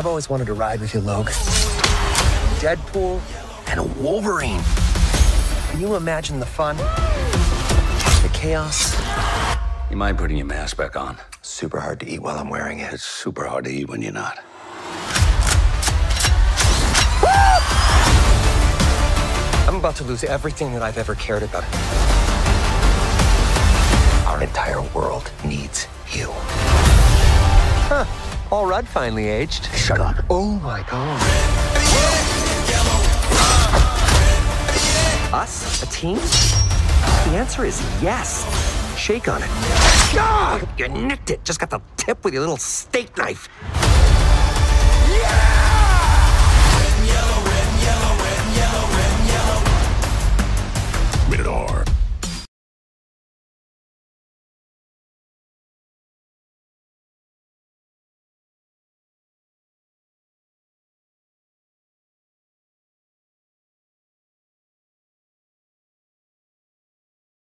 I've always wanted to ride with you, Logan. Deadpool and a Wolverine. Can you imagine the fun? The chaos? You mind putting your mask back on? Super hard to eat while I'm wearing it. It's super hard to eat when you're not. I'm about to lose everything that I've ever cared about. Our entire world needs you. Huh. Paul Rudd finally aged. Shut up. Oh my god. Us? A team? The answer is yes. Shake on it. God, you nicked it. Just got the tip with your little steak knife.